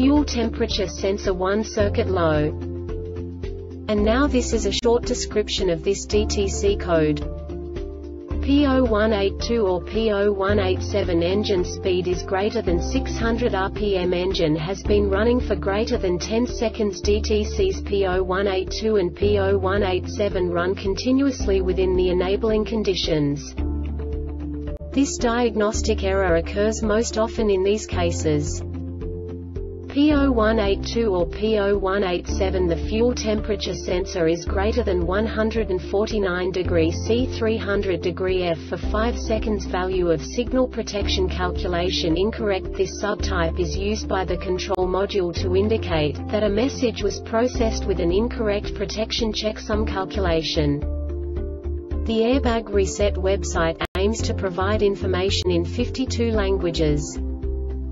Fuel temperature sensor 1 circuit low. And now this is a short description of this DTC code. P0182 or P0187 engine speed is greater than 600 rpm engine has been running for greater than 10 seconds DTC's P0182 and P0187 run continuously within the enabling conditions. This diagnostic error occurs most often in these cases. P0182 or P0187 the fuel temperature sensor is greater than 149 degrees C 300 degree F for 5 seconds value of signal protection calculation incorrect This subtype is used by the control module to indicate that a message was processed with an incorrect protection checksum calculation. The Airbag Reset website aims to provide information in 52 languages.